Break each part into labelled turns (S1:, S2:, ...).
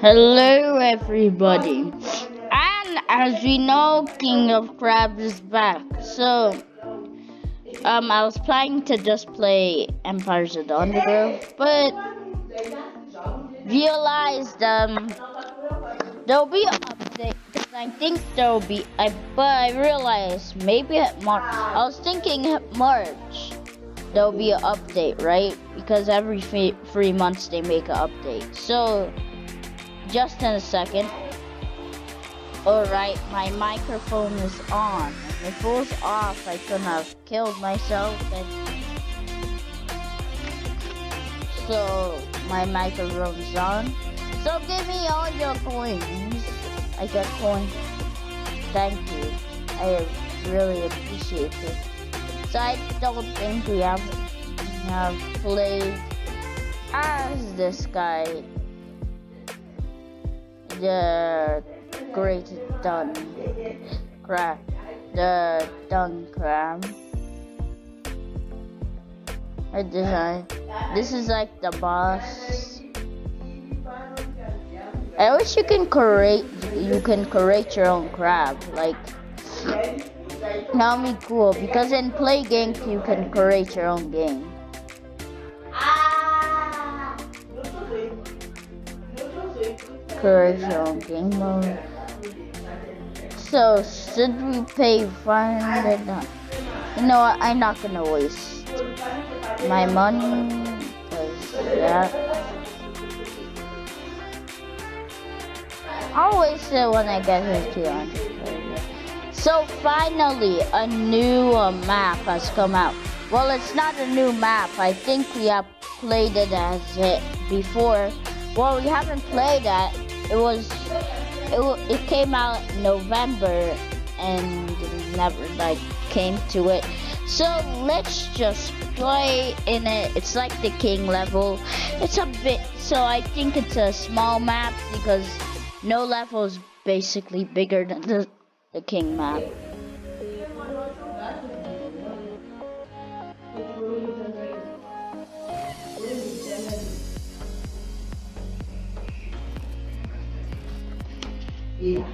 S1: Hello, everybody. And as we know, King of Crabs is back. So, um, I was planning to just play Empires of the Underworld, but realized um there'll be an update because I think there'll be. I but I realized maybe at March. I was thinking March there'll be an update, right? Because every three, months they make an update. So, just in a second. Alright, my microphone is on. If it was off, I couldn't have killed myself. So, my microphone is on. So, give me all your coins. I got coins. Thank you. I really appreciate it. So I don't think we have have played as this guy, the Great Dun Crab, the Dun Crab. I design. This is like the boss. I wish you can create you can create your own crab like now me cool because in play games you can create your own game. Create your own game mode. So should we pay five hundred? You know what? I'm not gonna waste my money that. I'll waste it when I get here 200. So finally, a new uh, map has come out. Well, it's not a new map. I think we have played it as it before. Well, we haven't played that. It was, it, it came out in November and never like came to it. So let's just play in it. It's like the king level. It's a bit, so I think it's a small map because no level is basically bigger than the the king map. Yeah.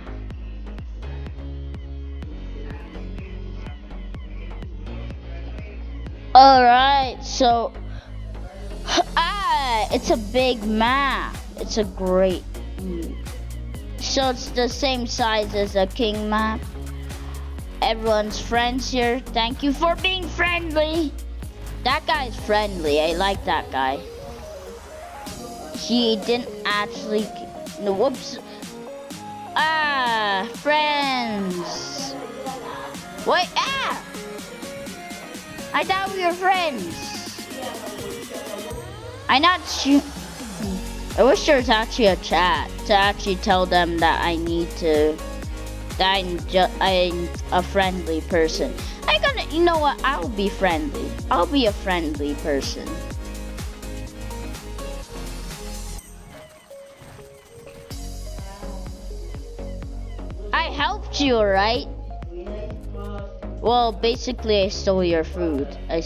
S1: Alright, so ah, it's a big map. It's a great so it's the same size as a king map. Everyone's friends here. Thank you for being friendly. That guy's friendly. I like that guy. He didn't actually. No, whoops. Ah, friends. Wait, ah! I thought we were friends. I not you. I wish there was actually a chat to actually tell them that I need to, that I'm, I'm a friendly person. I gonna, you know what? I'll be friendly. I'll be a friendly person. I helped you, right? Well, basically, I stole your food. I,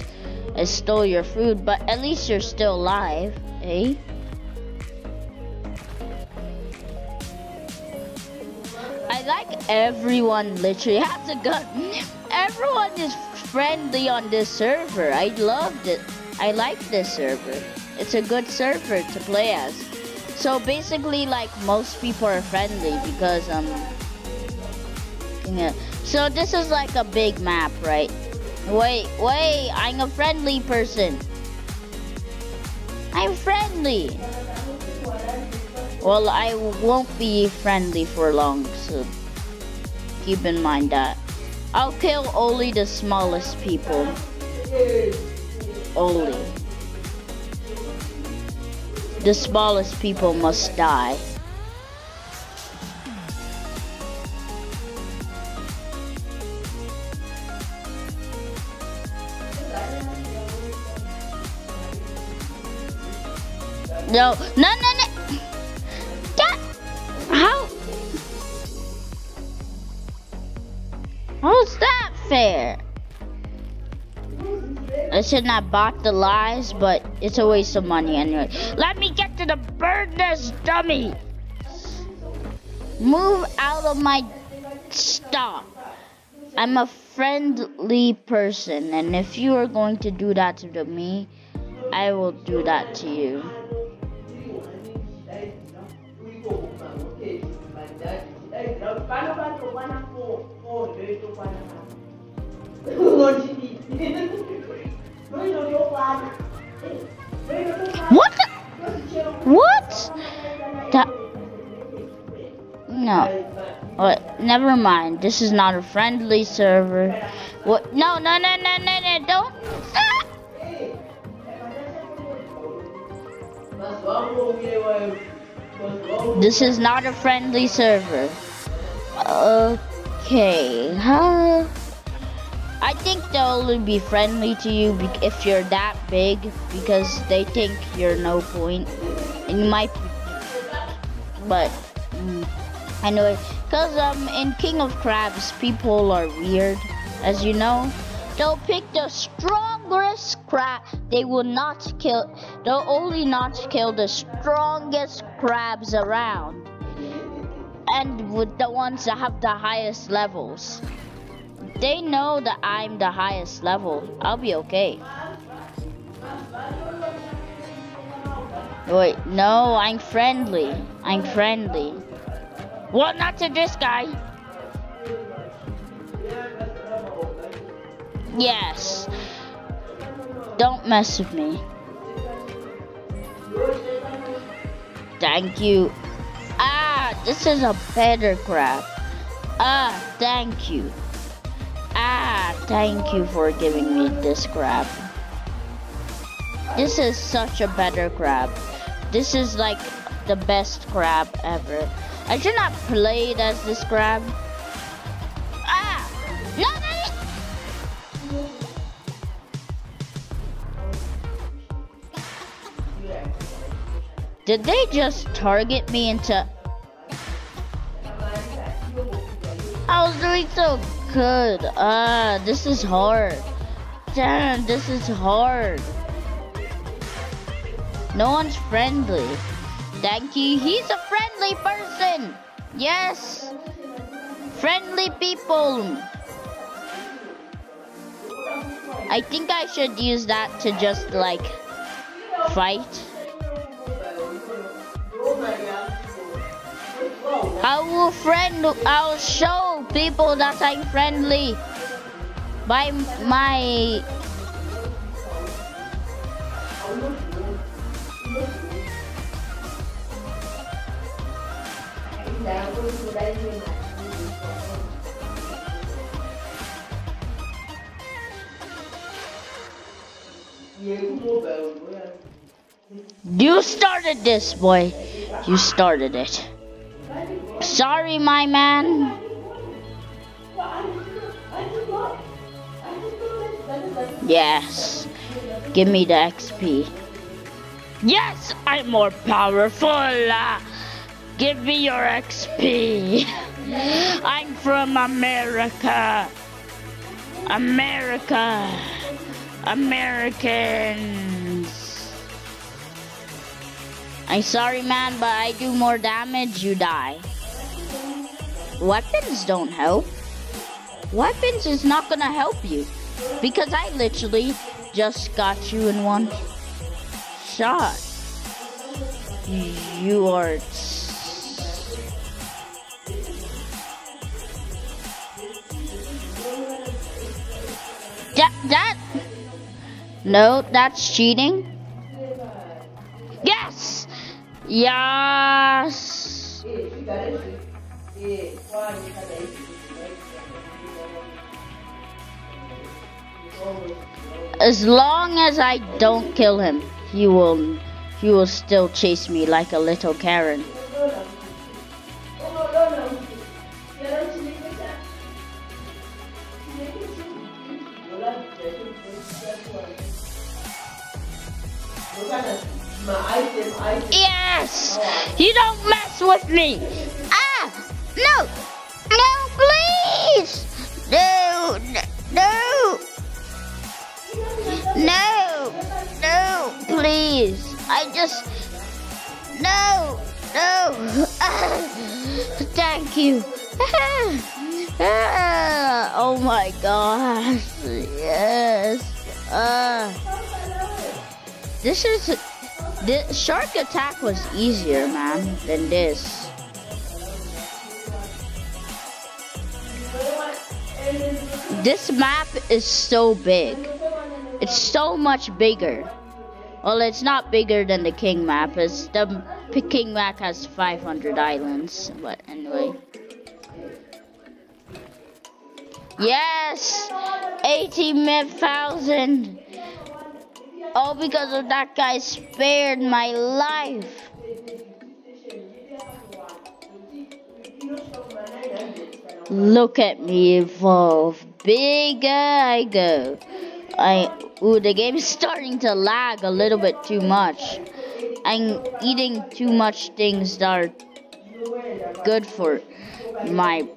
S1: I stole your food, but at least you're still alive, eh? Everyone literally has a gun. Everyone is friendly on this server. I loved it. I like this server. It's a good server to play as. So basically like most people are friendly because um yeah. So this is like a big map, right? Wait, wait, I'm a friendly person. I'm friendly. Well, I won't be friendly for long, so keep in mind that. I'll kill only the smallest people. Only. The smallest people must die. No, no, no, Fair? I bought the lies, but it's a waste of money anyway. Let me get to the bird nest, dummy! Move out of my stop. I'm a friendly person, and if you are going to do that to me, I will do that to you. What? The? What? That? No. What? Never mind. This is not a friendly server. What? No, no, no, no, no, no! Don't. This is not a friendly server. Okay. Huh? I think they'll only be friendly to you if you're that big because they think you're no point. And you might, but mm, anyway, because um in King of Crabs people are weird, as you know. They'll pick the strongest crab. They will not kill. They'll only not kill the strongest crabs around, and with the ones that have the highest levels. They know that I'm the highest level. I'll be okay. Wait, no, I'm friendly. I'm friendly. What? not to this guy. Yes. Don't mess with me. Thank you. Ah, this is a better crab. Ah, thank you. Thank you for giving me this crab. This is such a better crab. This is like the best crab ever. I should not play it as this crab. Ah! No, no, no! Did they just target me into... I was doing so good. Ah, this is hard. Damn, this is hard. No one's friendly. Thank you. He's a friendly person. Yes. Friendly people. I think I should use that to just like fight. I will friend. I'll show people that I'm friendly by my. You started this, boy. You started it. Sorry, my man. Yes. Give me the XP. Yes, I'm more powerful. Uh, give me your XP. I'm from America. America. Americans. I'm sorry, man, but I do more damage, you die. Weapons don't help. Weapons is not gonna help you. Because I literally just got you in one shot. You are... That, that... No, that's cheating. Yes! Yes! As long as I don't kill him, he will he will still chase me like a little Karen. Yes! You don't mess with me! No! No, please! No! No! No! No! Please! I just... No! No! Thank you! oh my gosh! Yes! Uh, this is... The shark attack was easier, man, than this. This map is so big. It's so much bigger. Well, it's not bigger than the King map. It's the King map has 500 islands. But anyway. Yes! 18,000! All because of that guy spared my life. Look at me evolve. Bigger I go. I ooh the game is starting to lag a little bit too much. I'm eating too much things that are good for my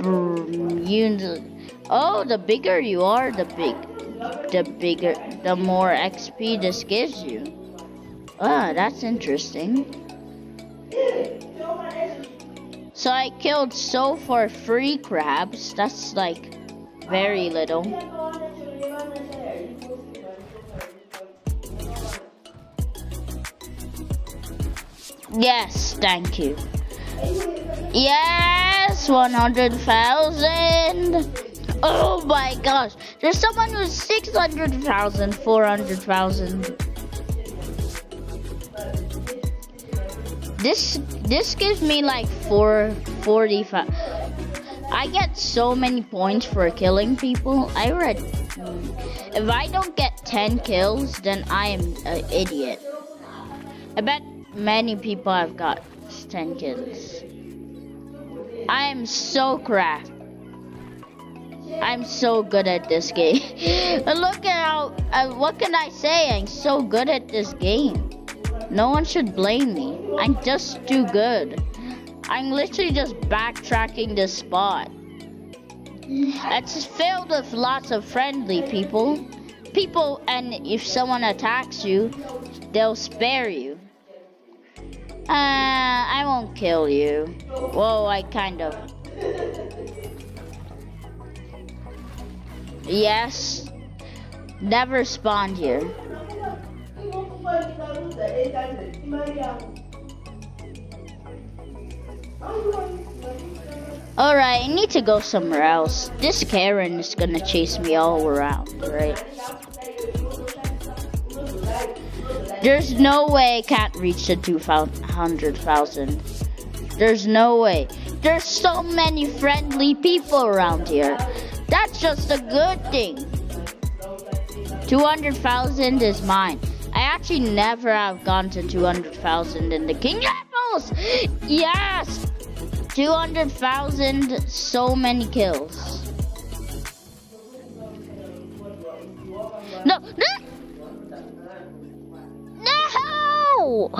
S1: immune. Oh, the bigger you are, the big, the bigger, the more XP this gives you. Ah, that's interesting. So I killed so far three crabs. That's like very little. Yes, thank you. Yes, 100,000. Oh my gosh. There's someone who's 600,000, 400,000. This this gives me like 445. I get so many points for killing people. I read if I don't get 10 kills, then I am an idiot. I bet many people have got 10 kills. I am so crap. I'm so good at this game. Look at how, uh, what can I say? I'm so good at this game. No one should blame me. I'm just too good. I'm literally just backtracking this spot. It's filled with lots of friendly people. People, and if someone attacks you, they'll spare you. Uh, I won't kill you. Whoa, I kind of. Yes. Never spawned here. Alright, I need to go somewhere else. This Karen is gonna chase me all around, right? There's no way I can't reach the 200,000. There's no way. There's so many friendly people around here. That's just a good thing. 200,000 is mine. I actually never have gone to 200,000 in the King Yes! 200,000, so many kills. No, no! No!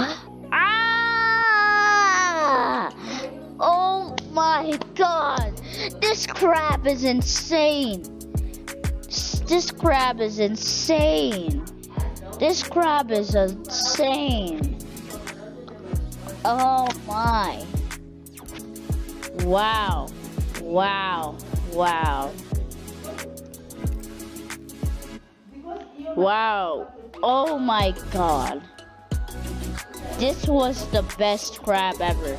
S1: Ah! Oh my god! This crab is insane! This crab is insane! This crab is insane. Oh my. Wow. Wow. Wow. Wow. Oh my god. This was the best crab ever.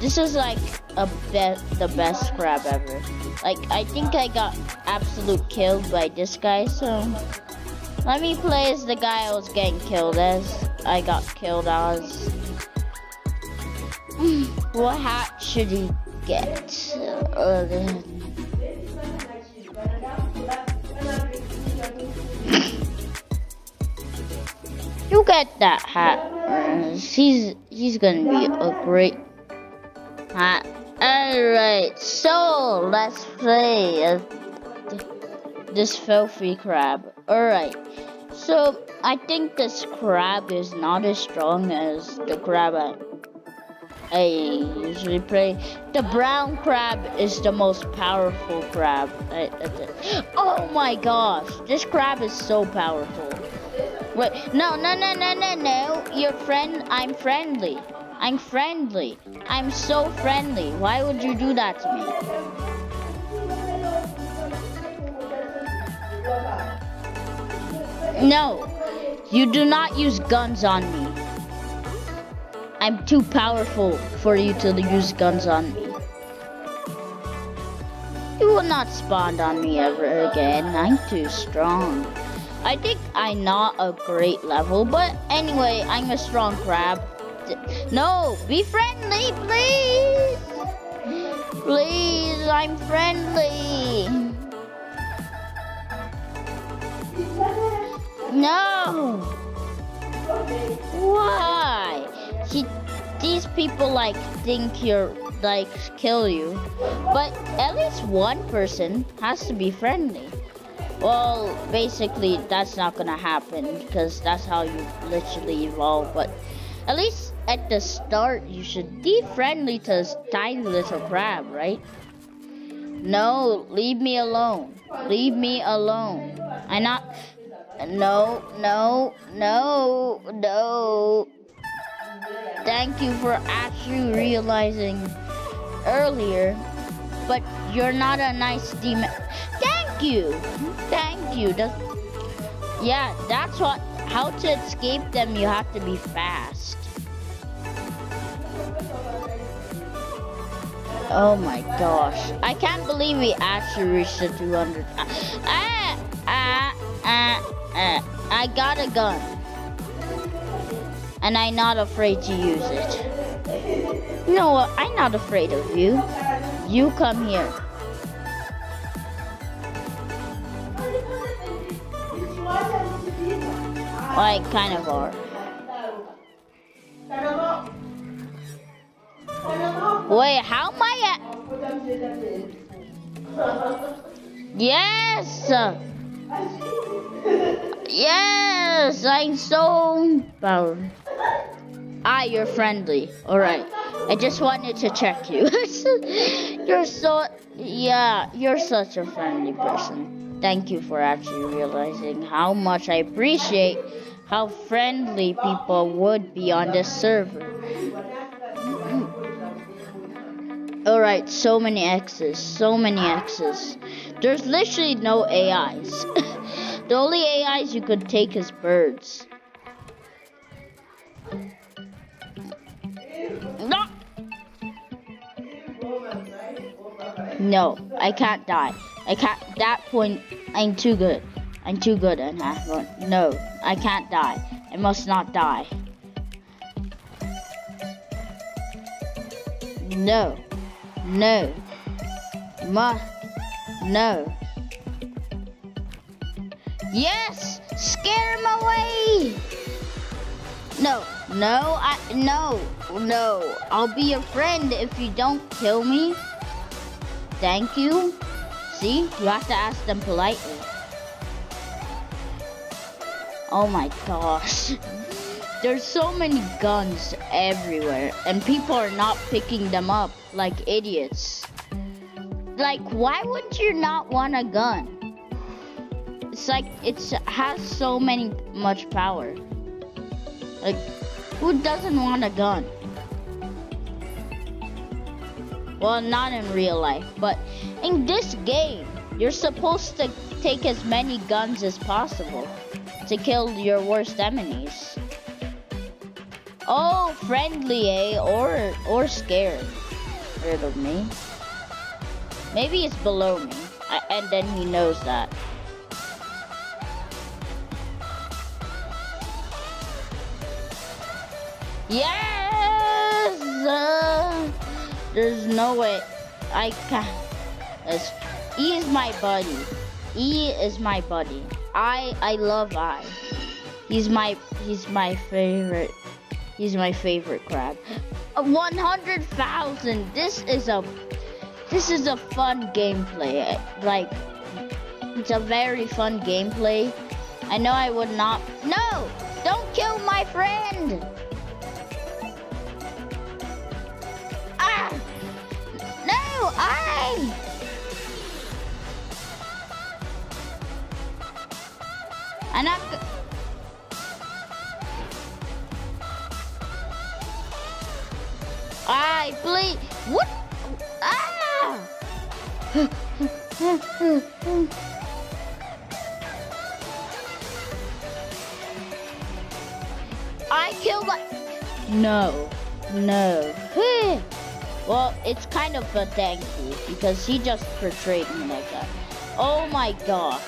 S1: This is like a be the best crab ever. Like I think I got absolute killed by this guy so let me play as the guy I was getting killed as. I got killed as. What hat should he get? Uh, you get that hat. He's he's gonna be a great hat. Alright, so let's play this filthy crab. Alright. So, I think this crab is not as strong as the crab. I usually play. The brown crab is the most powerful crab. oh my gosh, this crab is so powerful. Wait, no, no, no, no, no, no. Your friend, I'm friendly. I'm friendly. I'm so friendly. Why would you do that to me? No, you do not use guns on me. I'm too powerful for you to use guns on me. You will not spawn on me ever again. I'm too strong. I think I'm not a great level, but anyway, I'm a strong crab. No, be friendly, please. Please, I'm friendly. No. Why? These people like think you're like kill you, but at least one person has to be friendly. Well, basically, that's not gonna happen because that's how you literally evolve. But at least at the start, you should be friendly to this tiny little crab, right? No, leave me alone. Leave me alone. I not. No, no, no, no. Thank you for actually realizing earlier, but you're not a nice demon. Thank you. Thank you. That's, yeah, that's what. How to escape them, you have to be fast. Oh my gosh. I can't believe we actually reached the 200. Ah, ah, ah, ah. I got a gun. And I'm not afraid to use it. No, I'm not afraid of you. You come here. I kind of are. Wait, how am I at? Yes! Yes, I'm so power. Ah, you're friendly. Alright. I just wanted to check you. you're so yeah, you're such a friendly person. Thank you for actually realizing how much I appreciate how friendly people would be on this server. Alright, so many X's, so many X's. There's literally no AIs. the only AIs you could take is birds. No! No, I can't die. I can't, that point, I'm too good. I'm too good at that No, I can't die. I must not die. No. No. Ma. No. Yes! Scare him away! No, no, I, no, no. I'll be your friend if you don't kill me. Thank you. See, you have to ask them politely. Oh my gosh. There's so many guns everywhere, and people are not picking them up like idiots. Like, why would you not want a gun? It's like it has so many much power. Like, who doesn't want a gun? Well, not in real life, but in this game, you're supposed to take as many guns as possible to kill your worst enemies. Oh, friendly, eh? Or or scared. Rid of me. Maybe it's below me. I, and then he knows that. Yes! Uh, there's no way. I can't. E is my buddy. E is my buddy. I I love I. He's my he's my favorite He's my favorite crab. Uh, 100,000. This is a this is a fun gameplay. Like it's a very fun gameplay. I know I would not. No! Don't kill my friend! I'm. I please. What? Ah! I killed that. No, no. Well, it's kind of a thank you because he just portrayed me like that. Oh my gosh.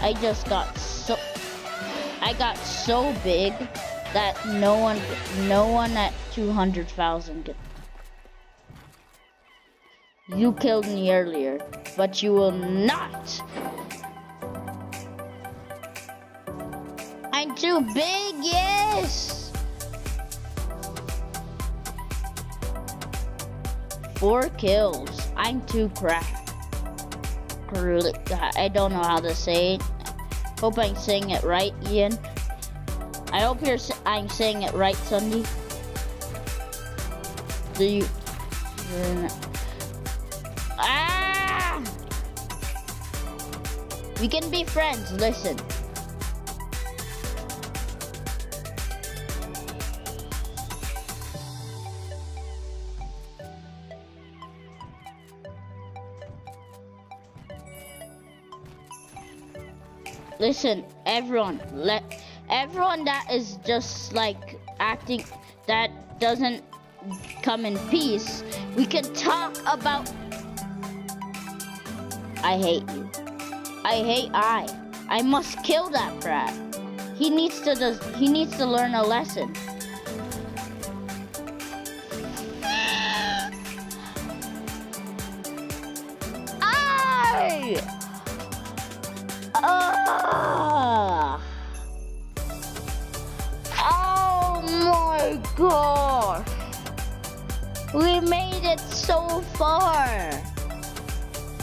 S1: I just got so I got so big that no one no one at 200,000 could you killed me earlier, but you will not. I'm too big, yes. Four kills. I'm too crap. I don't know how to say it. Hope I'm saying it right, Ian. I hope you're. I'm saying it right, Sunday. Do you? Ah! We can be friends. Listen. Listen, everyone, let everyone that is just like acting that doesn't come in peace, we can talk about. I hate you. I hate I. I must kill that brat. He needs to he needs to learn a lesson. Far!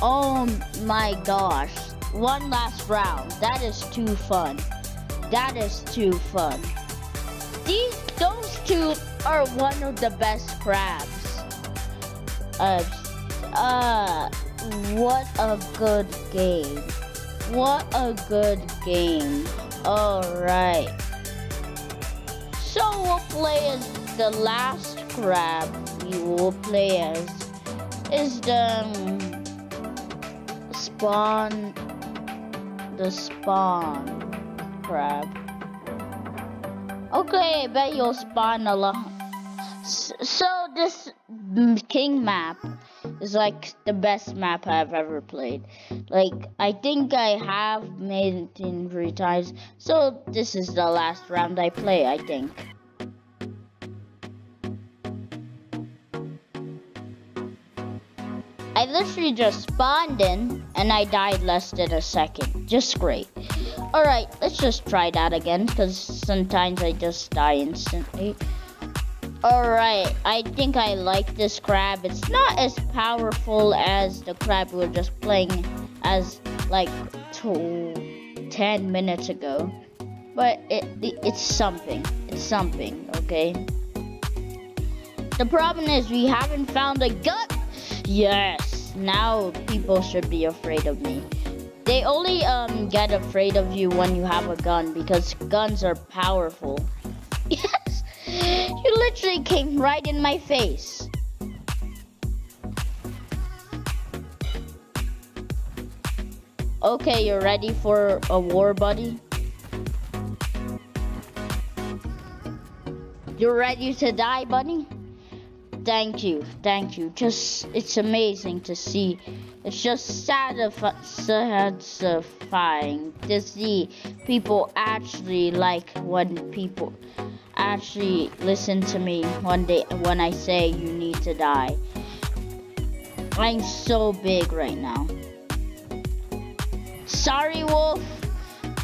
S1: Oh my gosh. One last round. That is too fun. That is too fun. These, those two are one of the best crabs. Uh, uh, what a good game. What a good game. Alright. So we'll play as the last crab we will play as is the um, spawn the spawn crab. Okay, I bet you'll spawn a lot. So this king map is like the best map I've ever played. Like, I think I have made it in three times. So, this is the last round I play, I think. Literally just spawned in and I died less than a second. Just great. Alright, let's just try that again because sometimes I just die instantly. Alright, I think I like this crab. It's not as powerful as the crab we were just playing as like two, 10 minutes ago. But it, it's something. It's something, okay? The problem is we haven't found a gut. Yes, now people should be afraid of me. They only um, get afraid of you when you have a gun because guns are powerful. Yes, you literally came right in my face. Okay, you're ready for a war, buddy? You're ready to die, buddy? Thank you, thank you. Just, it's amazing to see. It's just satisfying to see people actually like when people actually listen to me one day when I say you need to die. I'm so big right now. Sorry, Wolf.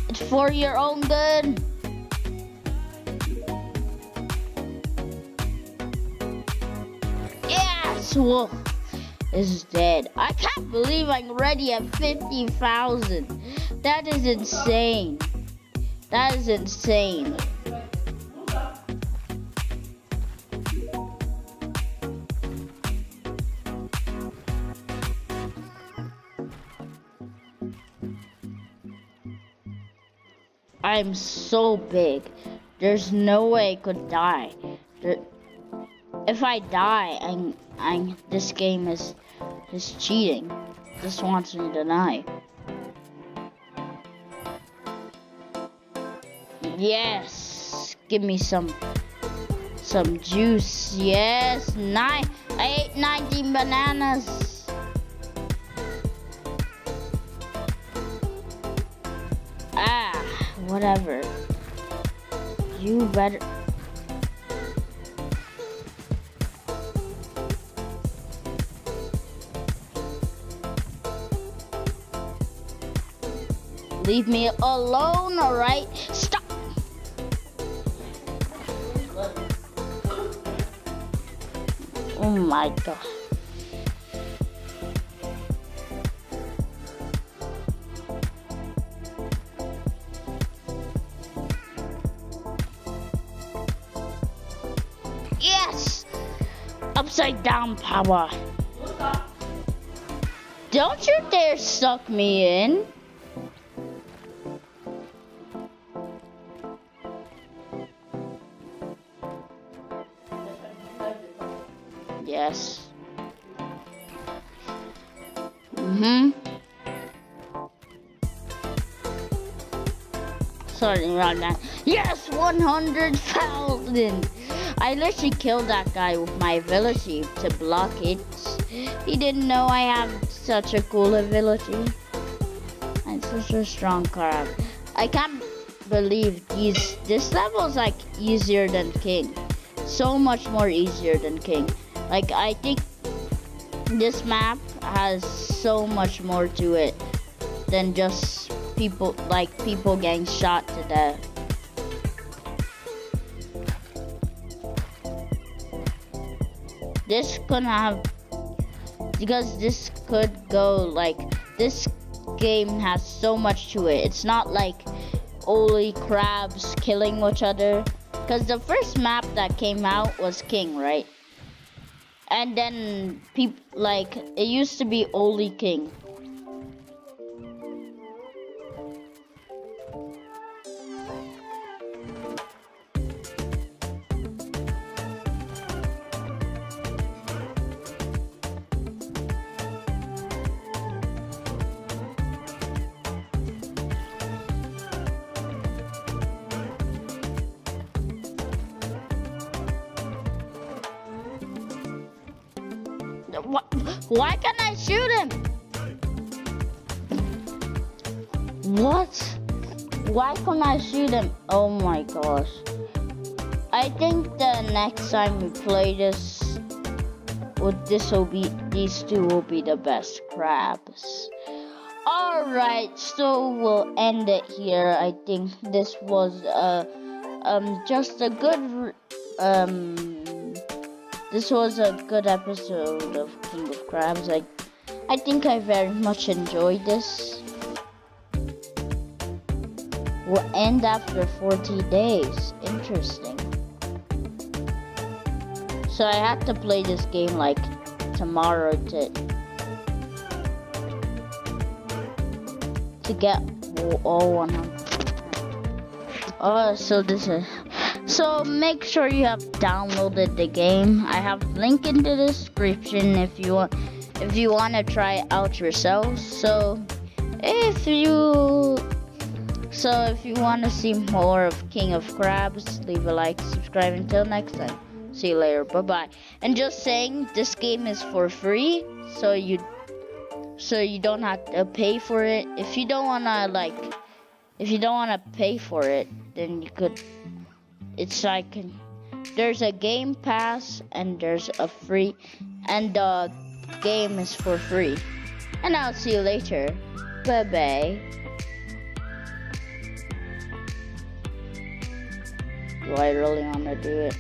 S1: It's for your own good. Wolf is dead. I can't believe I'm ready at 50,000. That is insane. That is insane. I'm so big. There's no way I could die. There, if I die, I'm I'm, this game is, is cheating. This wants me to die. Yes, give me some, some juice. Yes, nine. I ate 19 bananas. Ah, whatever. You better. Leave me alone, alright? Stop! Oh my god. Yes! Upside down power. Don't you dare suck me in. That. Yes, 100,000! I literally killed that guy with my ability to block it. He didn't know I have such a cool ability. I'm such a strong crab. I can't believe these this level is like easier than King. So much more easier than King. Like I think this map has so much more to it than just people like people getting shot to death. This could have because this could go like this game has so much to it. It's not like only crabs killing each other. Because the first map that came out was King, right? And then people like it used to be only King. I shoot him? Oh my gosh. I think the next time we play this, with this will be these two will be the best crabs. Alright, so we'll end it here. I think this was uh um just a good um this was a good episode of King of Crabs. I, I think I very much enjoyed this. Will end after 40 days. Interesting. So I had to play this game like tomorrow to to get all 100. Oh, so this is so make sure you have downloaded the game. I have link in the description if you want if you want to try it out yourself. So if you so if you want to see more of King of Crabs, leave a like, subscribe until next time. See you later. Bye bye. And just saying this game is for free, so you so you don't have to pay for it. If you don't wanna like if you don't wanna pay for it, then you could it's like there's a game pass and there's a free and the game is for free and i'll see you later bye bye do i really want to do it?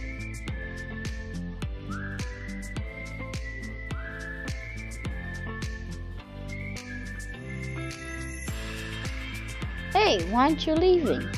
S1: Hey why aren't you leaving